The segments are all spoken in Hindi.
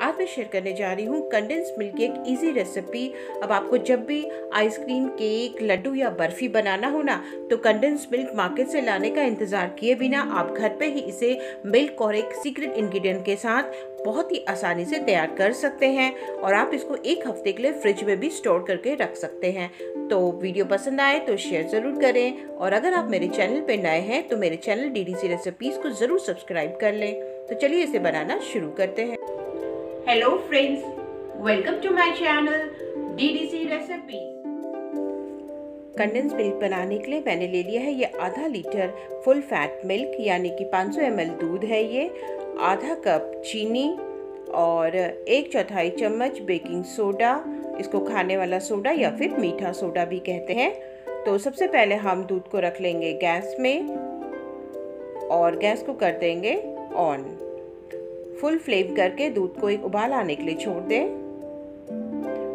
आज मैं शेयर करने जा रही हूँ कंडेंस मिल्क की एक इजी रेसिपी अब आपको जब भी आइसक्रीम केक लड्डू या बर्फ़ी बनाना हो ना तो कंडेंस मिल्क मार्केट से लाने का इंतज़ार किए बिना आप घर पे ही इसे मिल्क और एक सीक्रेट इंग्रेडिएंट के साथ बहुत ही आसानी से तैयार कर सकते हैं और आप इसको एक हफ़्ते के लिए फ्रिज में भी स्टोर करके रख सकते हैं। तो वीडियो पसंद आए तो शेयर ज़रूर करें और अगर आप मेरे चैनल पर नए हैं तो मेरे चैनल डी रेसिपीज़ को ज़रूर सब्सक्राइब कर लें। तो चलिए इसे बनाना शुरू करते हैं। Hello friends welcome to my channel DDC recipe condense milk बनाने के लिए मैंने ले लिया है ये आधा लीटर फुल फैट मिल्क यानी कि 500 सौ दूध है ये, आधा कप चीनी और एक चौथाई चम्मच बेकिंग सोडा इसको खाने वाला सोडा या फिर मीठा सोडा भी कहते हैं। तो सबसे पहले हम दूध को रख लेंगे गैस में और गैस को कर देंगे ऑन फुल फ्लेम करके दूध को एक उबाल आने के लिए छोड़ दें।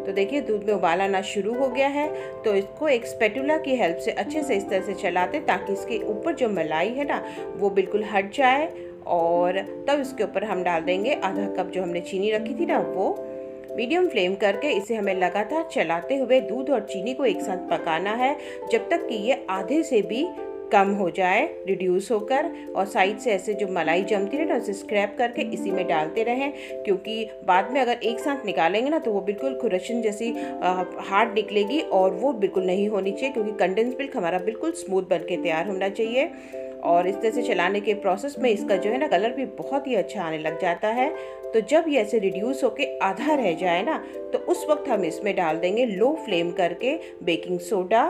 तो देखिए, दूध में उबाल आना शुरू हो गया है। तो इसको एक स्पेटुला की हेल्प से अच्छे से इस तरह से चलाते ताकि इसके ऊपर जो मलाई है ना, वो बिल्कुल हट जाए। और तब इसके ऊपर हम डाल देंगे आधा कप जो हमने चीनी रखी थी ना, वो मीडियम फ्लेम करके इसे हमें लगातार चलाते हुए दूध और चीनी को एक साथ पकाना है। जब तक कि ये आधे से भी कम हो जाए रिड्यूस होकर और साइड से ऐसे जो मलाई जमती रहे ना, उसे स्क्रैप करके इसी में डालते रहें, क्योंकि बाद में अगर एक साथ निकालेंगे ना तो वो बिल्कुल खुरशन जैसी हार्ड निकलेगी और वो बिल्कुल नहीं होनी चाहिए, क्योंकि कंडेंस मिल्क हमारा बिल्कुल स्मूथ बन के तैयार होना चाहिए। और इस तरह से चलाने के प्रोसेस में इसका जो है ना कलर भी बहुत ही अच्छा आने लग जाता है। तो जब ये ऐसे रिड्यूस होके आधा रह जाए ना तो उस वक्त हम इसमें डाल देंगे लो फ्लेम करके बेकिंग सोडा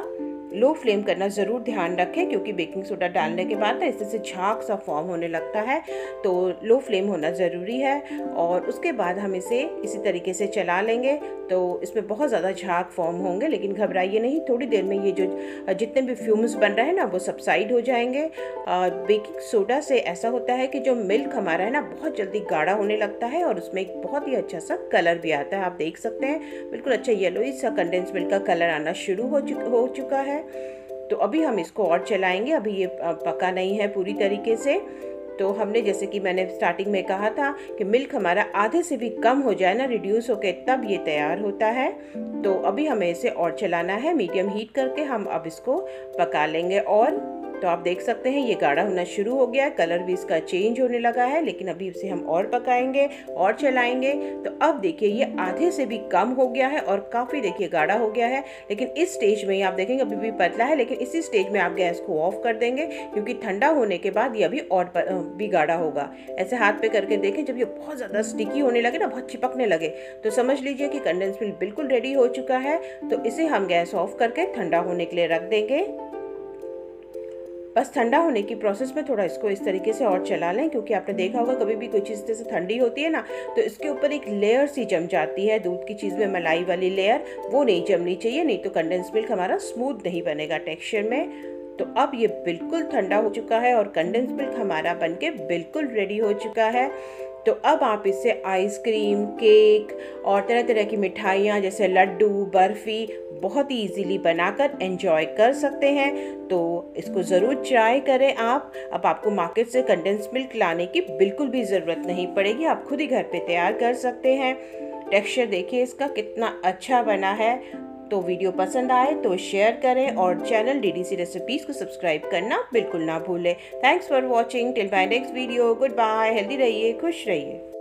लो फ्लेम करना ज़रूर ध्यान रखें, क्योंकि बेकिंग सोडा डालने के बाद ना इससे झाग सा फॉर्म होने लगता है तो लो फ्लेम होना ज़रूरी है। और उसके बाद हम इसे इसी तरीके से चला लेंगे तो इसमें बहुत ज़्यादा झाग फॉर्म होंगे, लेकिन घबराइए नहीं, थोड़ी देर में ये जो जितने भी फ्यूम्स बन रहे हैं ना, वो सबसाइड हो जाएँगे। और बेकिंग सोडा से ऐसा होता है कि जो मिल्क हमारा है ना, बहुत जल्दी गाढ़ा होने लगता है, और उसमें एक बहुत ही अच्छा सा कलर भी आता है, आप देख सकते हैं। बिल्कुल अच्छा येलो सा कंडेंस मिल्क का कलर आना शुरू हो चुका हो। है। तो अभी हम इसको और चलाएँगे। अभी ये पका नहीं है पूरी तरीके से। तो हमने, जैसे कि मैंने स्टार्टिंग में कहा था कि मिल्क हमारा आधे से भी कम हो जाए ना रिड्यूस होकर तब ये तैयार होता है। तो अभी हमें इसे और चलाना है। मीडियम हीट करके हम अब इसको पका लेंगे और तो आप देख सकते हैं, ये गाढ़ा होना शुरू हो गया है। कलर भी इसका चेंज होने लगा है, लेकिन अभी इसे हम और पकाएँगे और चलाएँगे। तो अब देखिए, ये आधे से भी कम हो गया है और काफ़ी देखिए गाढ़ा हो गया है। लेकिन इस स्टेज में आप देखेंगे, अभी भी पतला है, लेकिन इसी स्टेज में आप गैस को ऑफ़ कर देंगे, क्योंकि ठंडा होने के बाद ये अभी और भी गाढ़ा होगा। ऐसे हाथ पे करके देखें, जब ये बहुत ज़्यादा स्टिकी होने लगे ना, बहुत चिपकने लगे तो समझ लीजिए कि कंडेंस मिल्क बिल्कुल रेडी हो चुका है। तो इसे हम गैस ऑफ़ करके ठंडा होने के लिए रख देंगे। बस ठंडा होने की प्रोसेस में थोड़ा इसको इस तरीके से और चला लें, क्योंकि आपने देखा होगा कभी भी कोई चीज़ जैसे ठंडी होती है ना तो इसके ऊपर एक लेयर सी जम जाती है, दूध की चीज़ में मलाई वाली लेयर वो नहीं जमनी चाहिए, नहीं तो कंडेंस मिल्क हमारा स्मूथ नहीं बनेगा टेक्स्चर में। तो अब ये बिल्कुल ठंडा हो चुका है और कंडेंस मिल्क हमारा बनके बिल्कुल रेडी हो चुका है। तो अब आप इससे आइसक्रीम, केक और तरह तरह की मिठाइयाँ जैसे लड्डू, बर्फ़ी बहुत ही इजीली बनाकर एंजॉय कर सकते हैं। तो इसको ज़रूर ट्राई करें आप। अब आपको मार्केट से कंडेंस मिल्क लाने की बिल्कुल भी ज़रूरत नहीं पड़ेगी। आप खुद ही घर पे तैयार कर सकते हैं। टेक्सचर देखिए इसका कितना अच्छा बना है। तो वीडियो पसंद आए तो शेयर करें और channel D D C recipes को सब्सक्राइब करना बिल्कुल ना भूलें। Thanks for watching till my next video good bye healthy रहिए, खुश रहिए।